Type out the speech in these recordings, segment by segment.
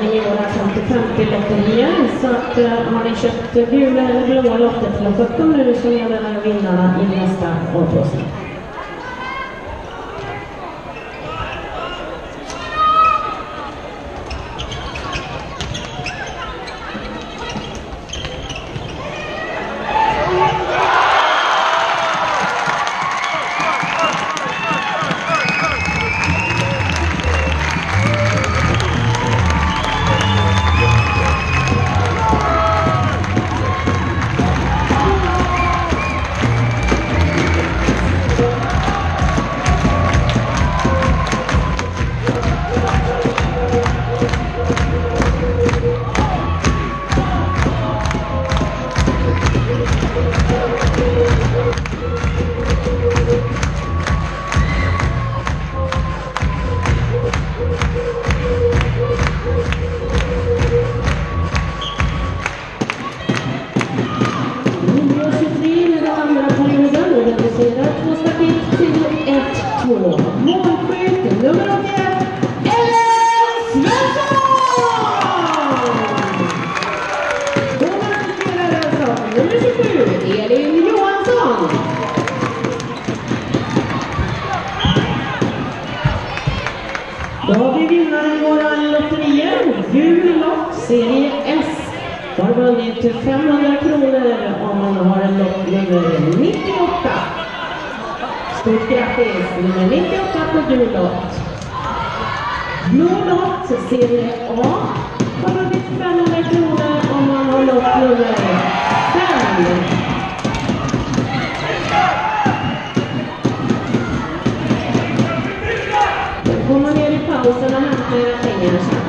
haft dragning i våra 50-50-lotterier. Så att eh, har ni köpt gula eller blåa lotter till 17 nu så meddelar vinnarna i nästa avblåsning. Till 500 kronor om man har en lott nummer 98. Stort grattis! Nummer 98 på gul lott. Blå lott, serie A. Har vunnit 500 kronor om man har lott nummer 5. Går man ner i pausen och hämtar era pengar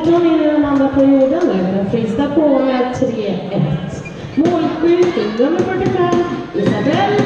Hjortron in i den andra perioden nu, den fristar på med 3-1. Målskytt nummer 45, Isabelle